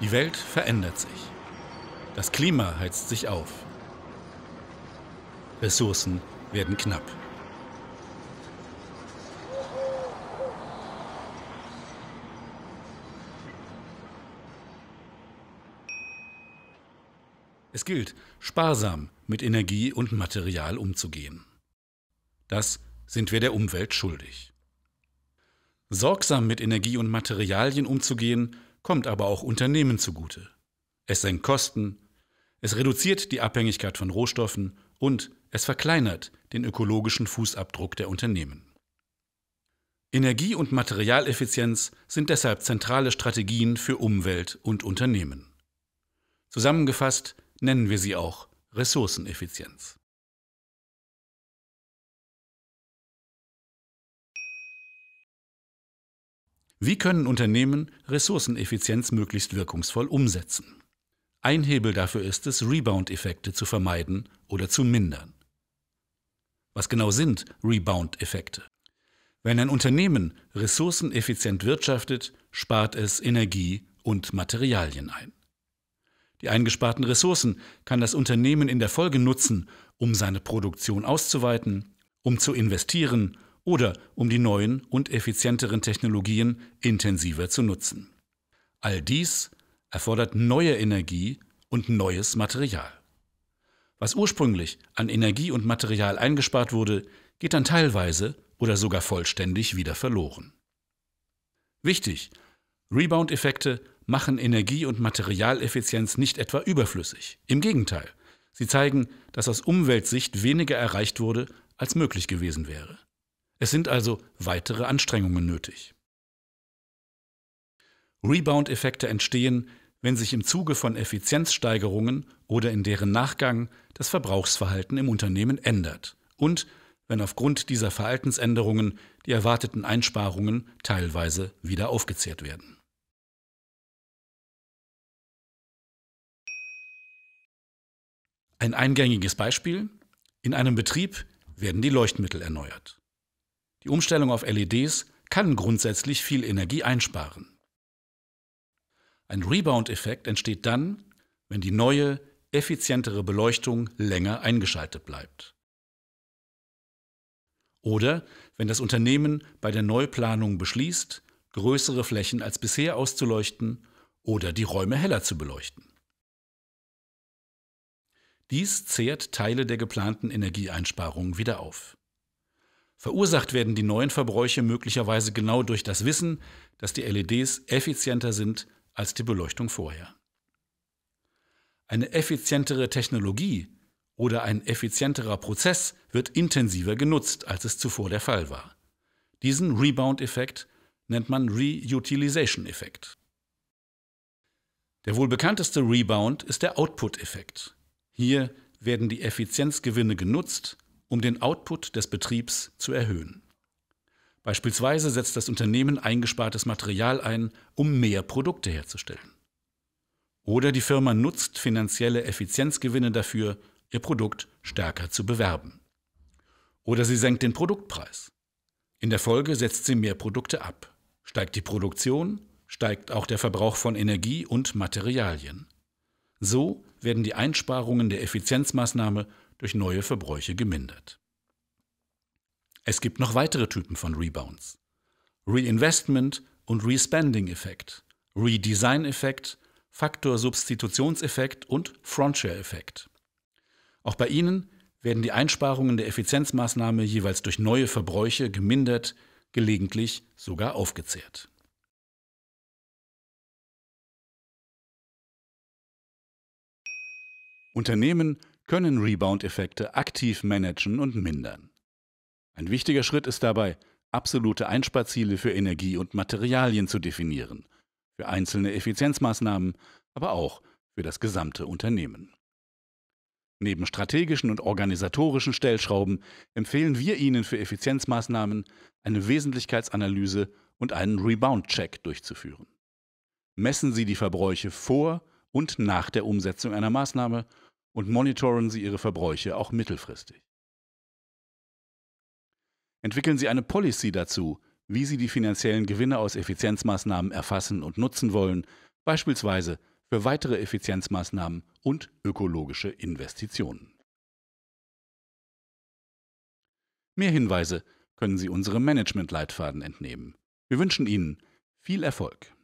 Die Welt verändert sich. Das Klima heizt sich auf. Ressourcen werden knapp. Es gilt, sparsam mit Energie und Material umzugehen. Das sind wir der Umwelt schuldig. Sorgsam mit Energie und Materialien umzugehen, kommt aber auch Unternehmen zugute. Es senkt Kosten, es reduziert die Abhängigkeit von Rohstoffen und es verkleinert den ökologischen Fußabdruck der Unternehmen. Energie- und Materialeffizienz sind deshalb zentrale Strategien für Umwelt und Unternehmen. Zusammengefasst nennen wir sie auch Ressourceneffizienz. Wie können Unternehmen Ressourceneffizienz möglichst wirkungsvoll umsetzen? Ein Hebel dafür ist es, Rebound-Effekte zu vermeiden oder zu mindern. Was genau sind Rebound-Effekte? Wenn ein Unternehmen ressourceneffizient wirtschaftet, spart es Energie und Materialien ein. Die eingesparten Ressourcen kann das Unternehmen in der Folge nutzen, um seine Produktion auszuweiten, um zu investieren oder um die neuen und effizienteren Technologien intensiver zu nutzen. All dies erfordert neue Energie und neues Material. Was ursprünglich an Energie und Material eingespart wurde, geht dann teilweise oder sogar vollständig wieder verloren. Wichtig, Rebound-Effekte machen Energie- und Materialeffizienz nicht etwa überflüssig. Im Gegenteil, sie zeigen, dass aus Umweltsicht weniger erreicht wurde, als möglich gewesen wäre. Es sind also weitere Anstrengungen nötig. Rebound-Effekte entstehen, wenn sich im Zuge von Effizienzsteigerungen oder in deren Nachgang das Verbrauchsverhalten im Unternehmen ändert und wenn aufgrund dieser Verhaltensänderungen die erwarteten Einsparungen teilweise wieder aufgezehrt werden. Ein eingängiges Beispiel. In einem Betrieb werden die Leuchtmittel erneuert. Die Umstellung auf LEDs kann grundsätzlich viel Energie einsparen. Ein Rebound-Effekt entsteht dann, wenn die neue, effizientere Beleuchtung länger eingeschaltet bleibt. Oder wenn das Unternehmen bei der Neuplanung beschließt, größere Flächen als bisher auszuleuchten oder die Räume heller zu beleuchten. Dies zehrt Teile der geplanten Energieeinsparungen wieder auf. Verursacht werden die neuen Verbräuche möglicherweise genau durch das Wissen, dass die LEDs effizienter sind als die Beleuchtung vorher. Eine effizientere Technologie oder ein effizienterer Prozess wird intensiver genutzt, als es zuvor der Fall war. Diesen Rebound-Effekt nennt man Reutilization-Effekt. Der wohl bekannteste Rebound ist der Output-Effekt. Hier werden die Effizienzgewinne genutzt, um den Output des Betriebs zu erhöhen. Beispielsweise setzt das Unternehmen eingespartes Material ein, um mehr Produkte herzustellen. Oder die Firma nutzt finanzielle Effizienzgewinne dafür, ihr Produkt stärker zu bewerben. Oder sie senkt den Produktpreis. In der Folge setzt sie mehr Produkte ab. Steigt die Produktion, steigt auch der Verbrauch von Energie und Materialien. So werden die Einsparungen der Effizienzmaßnahme durch neue Verbräuche gemindert. Es gibt noch weitere Typen von Rebounds. Reinvestment und Respending-Effekt, Redesign-Effekt, Faktor-Substitutionseffekt und Frontier-Effekt. Auch bei ihnen werden die Einsparungen der Effizienzmaßnahme jeweils durch neue Verbräuche gemindert, gelegentlich sogar aufgezehrt. Unternehmen können Rebound-Effekte aktiv managen und mindern. Ein wichtiger Schritt ist dabei, absolute Einsparziele für Energie und Materialien zu definieren, für einzelne Effizienzmaßnahmen, aber auch für das gesamte Unternehmen. Neben strategischen und organisatorischen Stellschrauben empfehlen wir Ihnen für Effizienzmaßnahmen eine Wesentlichkeitsanalyse und einen Rebound-Check durchzuführen. Messen Sie die Verbräuche vor und nach der Umsetzung einer Maßnahme und monitoren Sie Ihre Verbräuche auch mittelfristig. Entwickeln Sie eine Policy dazu, wie Sie die finanziellen Gewinne aus Effizienzmaßnahmen erfassen und nutzen wollen, beispielsweise für weitere Effizienzmaßnahmen und ökologische Investitionen. Mehr Hinweise können Sie unserem Management-Leitfaden entnehmen. Wir wünschen Ihnen viel Erfolg.